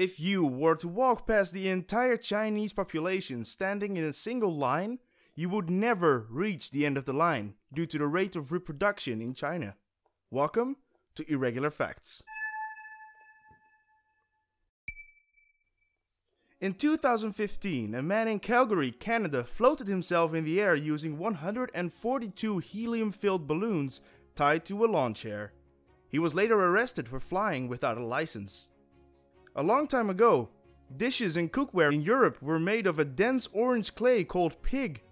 If you were to walk past the entire Chinese population standing in a single line, you would never reach the end of the line due to the rate of reproduction in China. Welcome to Irregular Facts. In 2015, a man in Calgary, Canada floated himself in the air using 142 helium filled balloons tied to a lawn chair. He was later arrested for flying without a license. A long time ago, dishes and cookware in Europe were made of a dense orange clay called Pygg.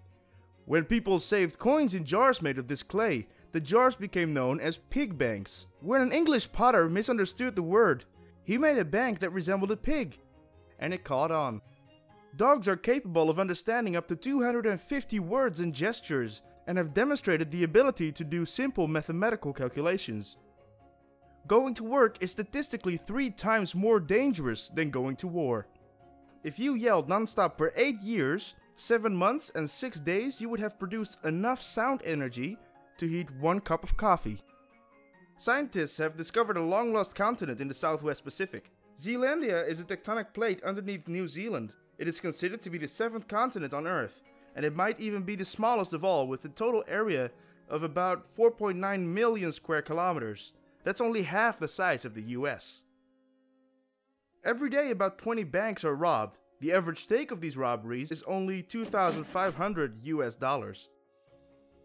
When people saved coins in jars made of this clay, the jars became known as pygg banks. When an English potter misunderstood the word, he made a bank that resembled a pig and it caught on. Dogs are capable of understanding up to 250 words and gestures and have demonstrated the ability to do simple mathematical calculations. Going to work is statistically three times more dangerous than going to war. If you yelled nonstop for 8 years, 7 months, and 6 days, you would have produced enough sound energy to heat one cup of coffee. Scientists have discovered a long lost continent in the southwest Pacific. Zealandia is a tectonic plate underneath New Zealand. It is considered to be the seventh continent on Earth, and it might even be the smallest of all with a total area of about 4.9 million square kilometers. That's only half the size of the US. Every day, about 20 banks are robbed. The average take of these robberies is only 2,500 US dollars.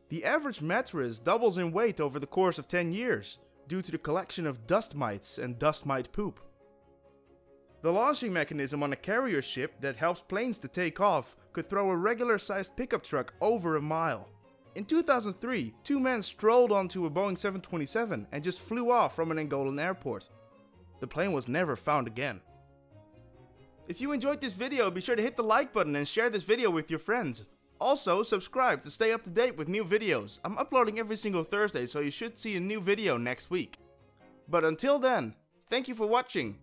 The average mattress doubles in weight over the course of 10 years due to the collection of dust mites and dust mite poop. The launching mechanism on a carrier ship that helps planes to take off could throw a regular sized pickup truck over a mile. In 2003, two men strolled onto a Boeing 727 and just flew off from an Angolan airport. The plane was never found again. If you enjoyed this video, be sure to hit the like button and share this video with your friends. Also, subscribe to stay up to date with new videos. I'm uploading every single Thursday, so you should see a new video next week. But until then, thank you for watching